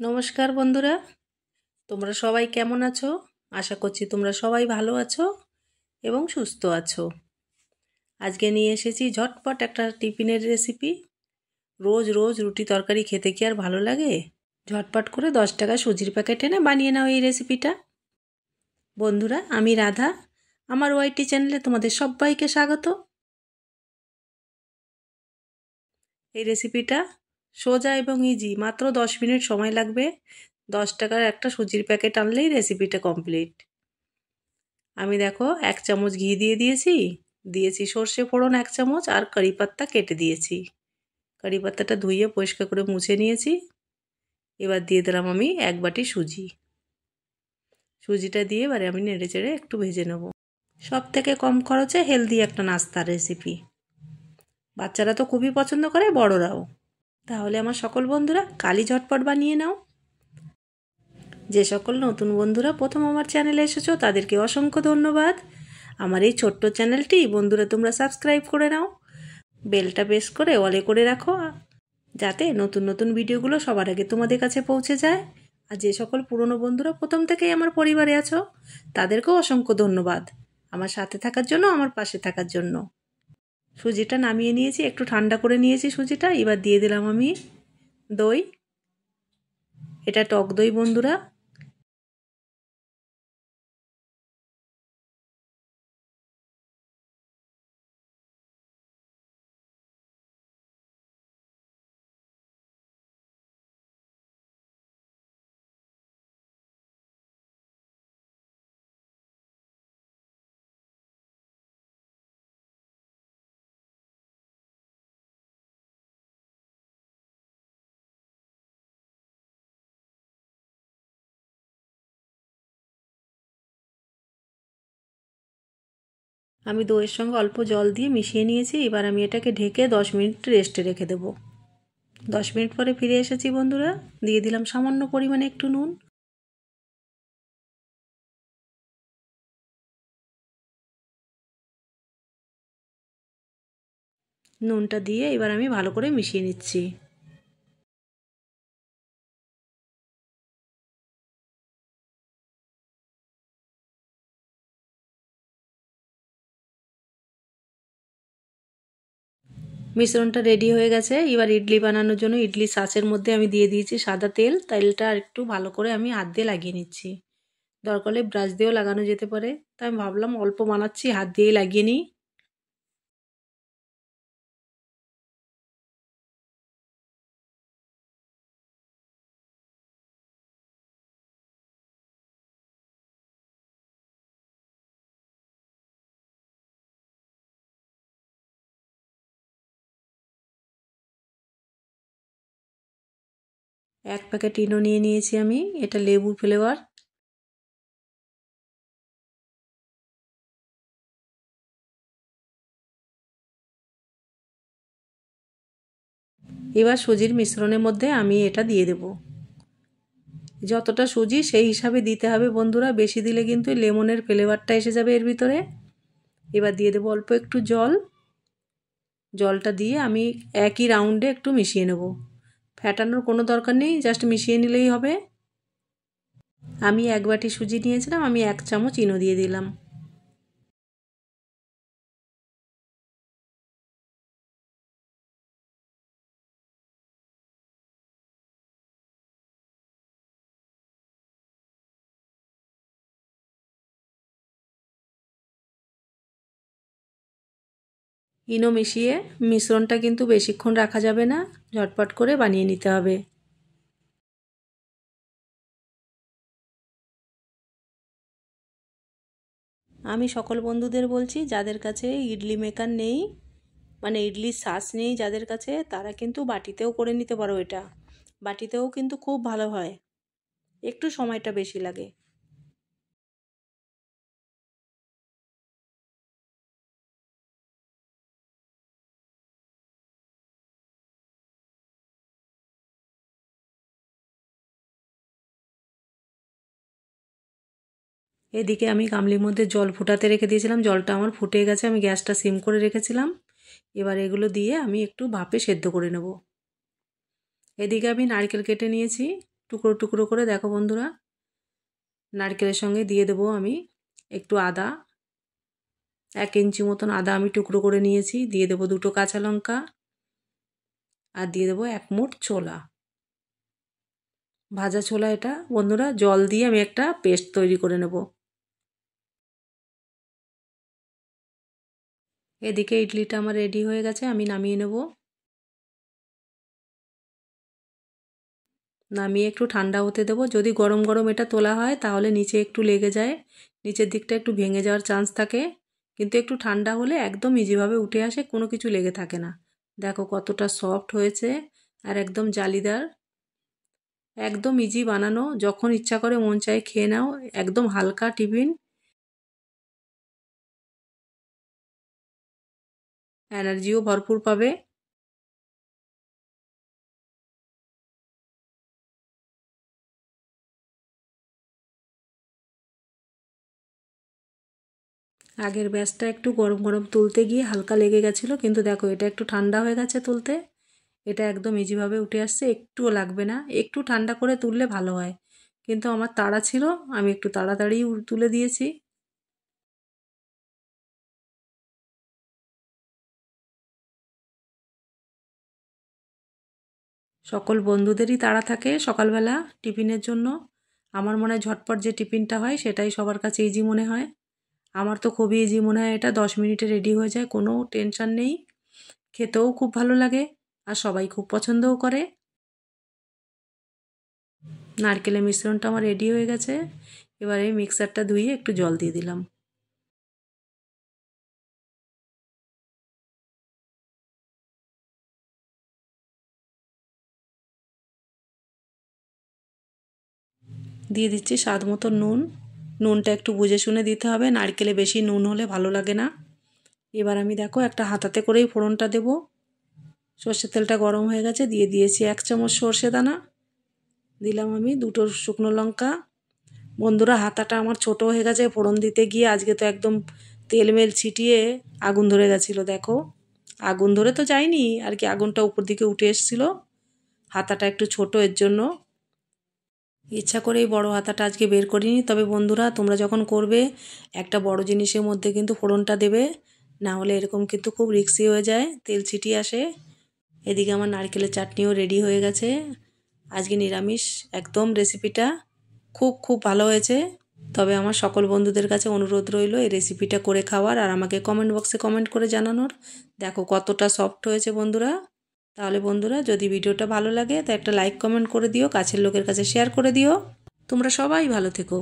নমস্কার বন্ধুরা। তোমরা সবাই কেমন আছো? আশা করছি তোমরা সবাই ভালো আছো এবং সুস্থ আছো। আজকে নিয়ে এসেছি ঝটপট একটা টিফিনের রেসিপি রোজ রোজ রুটি তরকারি খেতে কি আর ভালো লাগে? ঝটপট করে দশ টাকা সুজির প্যাকেট এনে বানিয়ে নাও এই রেসিপিটা বন্ধুরা, আমি রাধা। আমার ওয়াইটি চ্যানেলে তোমাদের সবাইকে স্বাগত। এই রেসিপিটা সোজা এবং ইজি মাত্র দশ মিনিট সময় লাগবে। দশ টাকার একটা সুজির প্যাকেট আনলেই রেসিপিটা কমপ্লিট আমি দেখো, এক চামচ ঘি দিয়ে দিয়েছি। দিয়েছি সর্ষে ফোড়ন এক চামচ আর কারি পাত্তা কেটে দিয়েছি। কারি পাত্তাটা ধুয়ে পরিষ্কার করে মুছে নিয়েছি। এবার দিয়ে দিলাম আমি এক বাটি সুজি। সুজিটা দিয়ে এবারে আমি নেড়ে চেড়ে একটু ভেজে নেব। সব থেকে কম খরচে হেলদি একটা নাস্তার রেসিপি বাচ্চারা তো খুবই পছন্দ করে, বড়রাও। তাহলে আমার সকল বন্ধুরা কালি ঝটপট বানিয়ে নাও। যে সকল নতুন বন্ধুরা প্রথম আমার চ্যানেলে এসেছ, তাদেরকে অসংখ্য ধন্যবাদ। আমার এই ছোট্ট চ্যানেলটি বন্ধুরা তোমরা সাবস্ক্রাইব করে নাও, বেলটা বেশ করে অলে করে রাখো, যাতে নতুন নতুন ভিডিওগুলো সবার আগে তোমাদের কাছে পৌঁছে যায়। আর যে সকল পুরনো বন্ধুরা প্রথম থেকেই আমার পরিবারে আছো, তাদেরকেও অসংখ্য ধন্যবাদ। আমার সাথে থাকার জন্য, আমার পাশে থাকার জন্য। সুজিটা নামিয়ে নিয়েছি, একটু ঠান্ডা করে নিয়েছি সুজিটা, এবার দিয়ে দিলাম আমি দই। এটা টক দই, বন্ধুরা। আমি দইয়ের সঙ্গে অল্প জল দিয়ে মিশিয়ে নিয়েছি, এবার আমি এটাকে ঢেকে দশ মিনিট রেস্টে রেখে দেব। দশ মিনিট পরে ফিরে এসেছি বন্ধুরা, দিয়ে দিলাম সামান্য পরিমাণে একটু নুন। নুনটা দিয়ে এবার আমি ভালো করে মিশিয়ে নিচ্ছি। মিশ্রণটা রেডি হয়ে গেছে। এবার ইডলি বানানোর জন্য ইডলি সাঁচের মধ্যে আমি দিয়ে দিয়েছি সাদা তেল। তেলটা একটু ভালো করে আমি হাত দিয়ে লাগিয়ে নিচ্ছি। দরকার হলে ব্রাশ দিয়েও লাগানো যেতে পারে। তাই আমি ভাবলাম অল্প বানাচ্ছি, হাত দিয়েই লাগিয়ে নিই। এক প্যাকেট ইনো নিয়ে নিয়েছি আমি। এটা লেবু ফ্লেভার এবার সুজির মিশ্রণের মধ্যে আমি এটা দিয়ে দেব। যতটা সুজি সেই হিসাবে দিতে হবে বন্ধুরা, বেশি দিলে কিন্তু লেমনের ফ্লেভারটা এসে যাবে এর ভিতরে। এবার দিয়ে দেবো অল্প একটু জল। জলটা দিয়ে আমি একই রাউন্ডে একটু মিশিয়ে নেব। ফ্যাটানোর কোনো দরকার নেই জাস্ট মিশিয়ে নিলেই হবে। আমি এক বাটি সুজি নিয়েছিলাম, আমি এক চামচ ইনো দিয়ে দিলাম। ইনো মিশিয়ে মিশ্রণটা কিন্তু বেশিক্ষণ রাখা যাবে না, ঝটপট করে বানিয়ে নিতে হবে। আমি সকল বন্ধুদের বলছি, যাদের কাছে ইডলি মেকার নেই মানে ইডলির শ্বাস নেই যাদের কাছে, তারা কিন্তু বাটিতেও করে নিতে পারো এটা। বাটিতেও কিন্তু খুব ভালো হয়। একটু সময়টা বেশি লাগে। এদিকে আমি গামলির মধ্যে জল ফুটাতে রেখে দিয়েছিলাম। জলটা আমার ফুটে গেছে, আমি গ্যাসটা সিম করে রেখেছিলাম। এবার এগুলো দিয়ে আমি একটু ভাপে সেদ্ধ করে নেব। এদিকে আমি নারকেল কেটে নিয়েছি, টুকরো টুকরো করে। দেখো বন্ধুরা, নারকেলের সঙ্গে দিয়ে দেবো আমি একটু আদা। এক ইঞ্চি মতন আদা আমি টুকরো করে নিয়েছি। দিয়ে দেবো দুটো কাঁচা লঙ্কা আর দিয়ে দেবো এক মুঠ ছোলা। ভাজা ছোলা এটা। বন্ধুরা, জল দিয়ে আমি একটা পেস্ট তৈরি করে নেব। এদিকে ইডলিটা আমার রেডি হয়ে গেছে, আমি নামিয়ে নেব। নামিয়ে একটু ঠান্ডা হতে দেবো। যদি গরম গরম এটা তোলা হয়, তাহলে নিচে একটু লেগে যায়। নিচের দিকটা একটু ভেঙে যাওয়ার চান্স থাকে। কিন্তু একটু ঠান্ডা হলে একদম ইজিভাবে উঠে আসে, কোনো কিছু লেগে থাকে না। দেখো কতটা সফট হয়েছে আর একদম জালিদার। একদম ইজি বানানো। যখন ইচ্ছা করে মন চায় খেয়ে নাও। একদম হালকা টিফিন। এনার্জিও ভরপুর পাবে। আগের ব্যাসটা একটু গরম গরম তুলতে গিয়ে হালকা লেগে গেছিল, কিন্তু দেখো এটা একটু ঠান্ডা হয়ে গেছে তুলতে। এটা একদম ইজিভাবে উঠে আসছে, একটুও লাগবে না। একটু ঠান্ডা করে তুললে ভালো হয়। কিন্তু আমার তাড়া ছিল, আমি একটু তাড়াতাড়ি তুলে দিয়েছি। সকল বন্ধুদেরই তাড়া থাকে সকালবেলা টিফিনের জন্য। আমার মনে হয় ঝটপট যে টিফিনটা হয় সেটাই সবার কাছে ইজি মনে হয়। আমার তো খুবই ইজি মনে হয় এটা, দশ মিনিটে রেডি হয়ে যায়, কোনো টেনশান নেই। খেতেও খুব ভালো লাগে আর সবাই খুব পছন্দও করে। নারকেলের মিশ্রণটা আমার রেডি হয়ে গেছে। এবার মিক্সারটা ধুয়ে একটু জল দিয়ে দিলাম। দিয়ে দিচ্ছি স্বাদ মতো নুন। নুনটা একটু বুঝে শুনে দিতে হবে। নারকেলে বেশি নুন হলে ভালো লাগে না। এবার আমি দেখো একটা হাতাতে করেই ফোড়নটা দেব। সর্ষের তেলটা গরম হয়ে গেছে, দিয়ে দিয়েছি এক চামচ সর্ষে দানা। দিলাম আমি দুটো শুকনো লঙ্কা। বন্ধুরা, হাতাটা আমার ছোট হয়ে গেছে, ফোড়ন দিতে গিয়ে আজকে তো একদম তেল মেল ছিটিয়ে আগুন ধরে গেছিল, দেখো। আগুন ধরে তো যায়নি, আর কি আগুনটা উপর দিকে উঠে এসেছিল। হাতাটা একটু ছোট এর জন্য। ইচ্ছা করেই বড় হাতাটা আজকে বের করিনি। তবে বন্ধুরা, তোমরা যখন করবে, একটা বড় জিনিসের মধ্যে কিন্তু ফোড়নটা দেবে। না হলে এরকম কিন্তু খুব রিক্সি হয়ে যায়, তেল ছিটিয়ে আসে। এদিকে আমার নারকেলের চাটনিও রেডি হয়ে গেছে। আজকে নিরামিষ, একদম রেসিপিটা খুব খুব ভালো হয়েছে। তবে আমার সকল বন্ধুদের কাছে অনুরোধ রইল, এই রেসিপিটা করে খাওয়ার আর আমাকে কমেন্ট বক্সে কমেন্ট করে জানানোর। দেখো কতটা সফট হয়েছে বন্ধুরা। তাহলে বন্ধুরা, যদি ভিডিওটা ভালো লাগে, তা একটা লাইক কমেন্ট করে দিও, কাছের লোকের কাছে শেয়ার করে দিও। তোমরা সবাই ভালো থেকো।